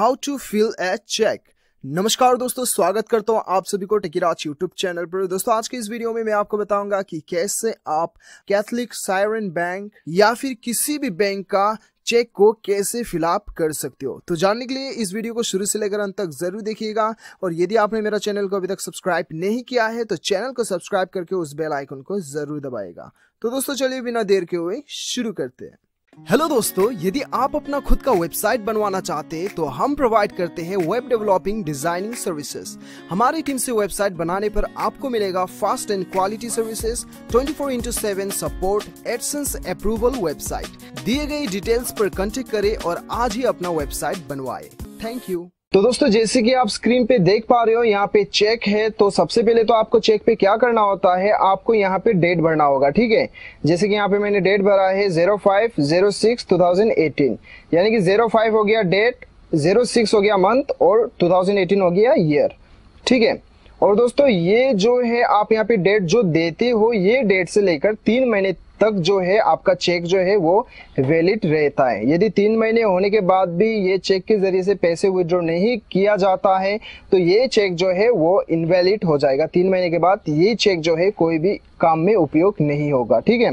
How to fill a cheque. नमस्कार दोस्तों, स्वागत करता हूँ आप सभी को टेकीराज यूट्यूब चैनल पर। दोस्तों, आज के इस वीडियो में मैं आपको बताऊँगा कि कैसे आप कैथलिक सायरन बैंक या फिर किसी भी बैंक का चेक को कैसे फिलअप कर सकते हो। तो जानने के लिए इस वीडियो को शुरू से लेकर अंत तक ज़रूर देखिएगा। और यदि आपने मेरा चैनल को अभी तक सब्सक्राइब नहीं किया है तो चैनल को सब्सक्राइब करके उस बेल आइकन को ज़रूर दबाएगा तो दोस्तों, चलिए बिना देर के हुए शुरू करते हैं। हेलो दोस्तों, यदि आप अपना खुद का वेबसाइट बनवाना चाहते हैं तो हम प्रोवाइड करते हैं वेब डेवलपिंग डिज़ाइनिंग सर्विसेज़ हमारी टीम से वेबसाइट बनाने पर आपको मिलेगा fast and quality services 24 four into seven support AdSense approval website दिए गए डिटेल्स पर कंटेक्ट करें और आज ही अपना वेबसाइट बनवाए। थैंक यू तो दोस्तों, जैसे कि आप स्क्रीन पे देख पा रहे हो, यहाँ पे चेक है तो सबसे पहले तो आपको चेक पे क्या करना होता है, आपको यहाँ पे डेट भरना होगा, ठीक है? जैसे कि यहाँ पे मैंने डेट भरा है zero five zero six two thousand eighteen यानी कि ज़ीरो फाइव हो गया डेट ज़ीरो सिक्स हो गया मंथ और टू थाउज़ेंड एटीन हो गया ईयर ठीक है? और दोस्तों, ये जो है, आप यहाँ पे डेट जो देते हो, ये डेट से लेकर तीन महीने तक जो है, आपका चेक जो है, वो वैलिड रहता है। यदि तीन महीने होने के बाद भी ये चेक के ज़रिए से पैसे विड्रॉ नहीं किया जाता है तो ये चेक जो है, वो इनवैलिड हो जाएगा। तीन महीने के बाद ये चेक जो है, कोई भी काम में उपयोग नहीं होगा, ठीक है?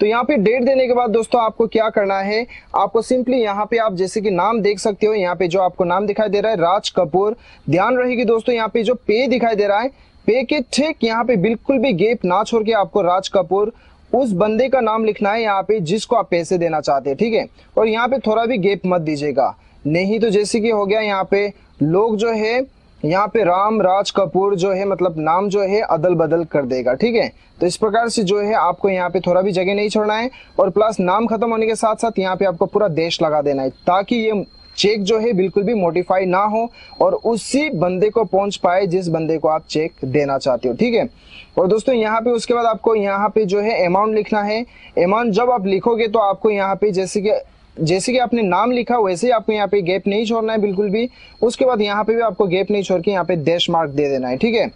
तो यहाँ पे डेट देने के बाद दोस्तों, आपको क्या करना है? आपको सिंपली यहाँ पे आप जैसे कि नाम देख सकते हो, यहाँ पे जो आपको नाम दिखाई दे रहा है, राज कपूर। ध्यान रहेगी दोस्तों, यहाँ पे जो पे दिखाई दे रहा है, पे के ठीक यहाँ पे बिल्कुल भी गेप ना छोड़ के आपको राज कपूर उस बंदे का नाम लिखना है यहाँ पे जिसको आप पैसे देना चाहते हैं, ठीक है? और यहाँ पे थोड़ा भी गेप मत दीजिएगा। नहीं तो जैसे कि हो गया यहाँ पे लोग जो है, यहाँ पे राम, राज कपूर जो है मतलब नाम जो है अदल बदल कर देगा, ठीक है? तो इस प्रकार से जो है, आपको यहाँ पे थोड़ा भी जगह नहीं छोड़ना है। और प्लस नाम खत्म होने के साथ साथ यहाँ पे आपको पूरा देश लगा देना है, ताकि ये चेक जो है बिल्कुल भी मोडिफाई ना हो और उसी बंदे को पहुँच पाए जिस बंदे को आप चेक देना चाहते हो, ठीक है? और दोस्तों, यहाँ पे उसके बाद आपको यहाँ पे जो है अमाउंट लिखना है। अमाउंट जब आप लिखोगे तो आपको यहाँ पे जैसे कि जैसे कि आपने नाम लिखा, वैसे ही आपको यहाँ पे गैप नहीं छोड़ना है बिल्कुल भी। उसके बाद यहाँ पे भी आपको गैप नहीं छोड़ के यहाँ पे देश मार्क दे देना है, ठीक है?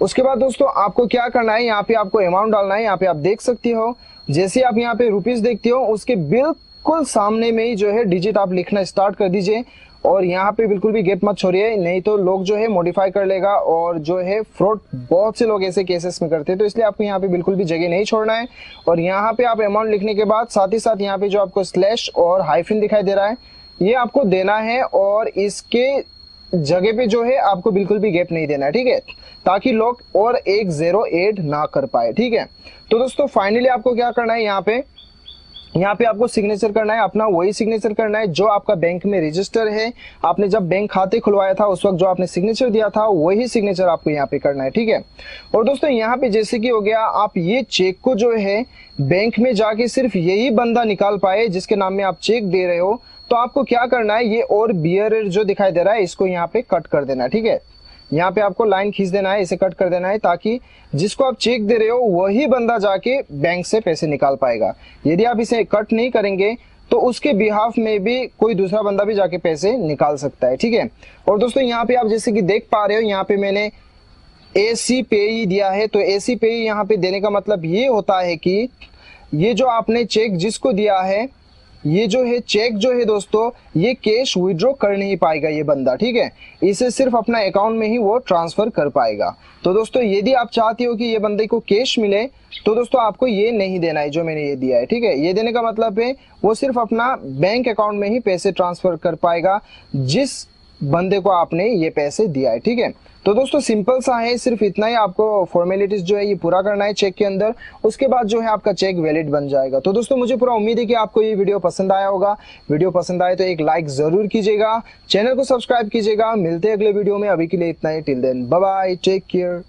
उसके बाद दोस्तों, आपको क्या करना है? यहाँ पे आपको अमाउंट डालना है। यहाँ पे आप देख सकते हो, जैसे आप यहाँ पे रुपीज़ देखते हो, उसके बिल्कुल सामने में ही जो है डिजिट आप लिखना स्टार्ट कर दीजिए और यहाँ पे बिल्कुल भी गेप मत छोड़िए, नहीं तो लोग जो है मॉडिफाई कर लेगा और जो है फ्रॉड बहुत से लोग ऐसे केसेस में करते हैं। तो इसलिए आपको यहाँ पे बिल्कुल भी जगह नहीं छोड़ना है और यहाँ पे आप अमाउंट लिखने के बाद साथ ही साथ यहाँ पे जो आपको स्लैश और हाइफिन दिखाई दे रहा है, ये आपको देना है और इसके जगह पे जो है आपको बिल्कुल भी गैप नहीं देना है, ठीक है? ताकि लोग और एक ज़ीरो एड ना कर पाए, ठीक है? तो दोस्तों फाइनली आपको क्या करना है यहाँ पे? यहाँ पे आपको सिग्नेचर करना है, अपना वही सिग्नेचर करना है जो आपका बैंक में रजिस्टर है। आपने जब बैंक खाते खुलवाया था, उस वक्त जो आपने सिग्नेचर दिया था, वही सिग्नेचर आपको यहाँ पे करना है, ठीक है? और दोस्तों, यहाँ पे जैसे कि हो गया, आप ये चेक को जो है बैंक में जाके सिर्फ़ यही बंदा निकाल पाए जिसके नाम में आप चेक दे रहे हो तो आपको क्या करना है, ये और बियर जो दिखाई दे रहा है, इसको यहाँ पे कट कर देना ठीक है? यहाँ पे आपको लाइन खींच देना है, इसे कट कर देना है ताकि जिसको आप चेक दे रहे हो, वही बंदा जाके बैंक से पैसे निकाल पाएगा। यदि आप इसे कट नहीं करेंगे तो उसके बिहाफ में भी कोई दूसरा बंदा भी जाके पैसे निकाल सकता है, ठीक है? और दोस्तों, यहाँ पे आप जैसे कि देख पा रहे हो, यहाँ पे मैंने ए सी पे दिया है। तो ए सी पे यहाँ पे देने का मतलब ये होता है कि ये जो आपने चेक जिसको दिया है ये जो है चेक जो है दोस्तों, ये कैश विड्रॉ कर नहीं पाएगा ये बंदा, ठीक है? इसे सिर्फ़ अपना अकाउंट में ही वो ट्रांसफ़र कर पाएगा। तो दोस्तों यदि आप चाहते हो कि ये बंदे को कैश मिले तो दोस्तों, आपको ये नहीं देना है जो मैंने ये दिया है, ठीक है? ये देने का मतलब है, वो सिर्फ़ अपना बैंक अकाउंट में ही पैसे ट्रांसफ़र कर पाएगा, जिस बंदे को आपने ये पैसे दिया है, ठीक है? तो दोस्तों सिंपल सा है, सिर्फ़ इतना ही आपको फॉर्मेलिटीज जो है ये पूरा करना है चेक के अंदर। उसके बाद जो है आपका चेक वैलिड बन जाएगा। तो दोस्तों, मुझे पूरा उम्मीद है कि आपको ये वीडियो पसंद आया होगा। वीडियो पसंद आए तो एक लाइक ज़रूर कीजिएगा। चैनल को सब्सक्राइब कीजिएगा। मिलते हैं अगले वीडियो में। अभी के लिए इतना ही। Till then bye take care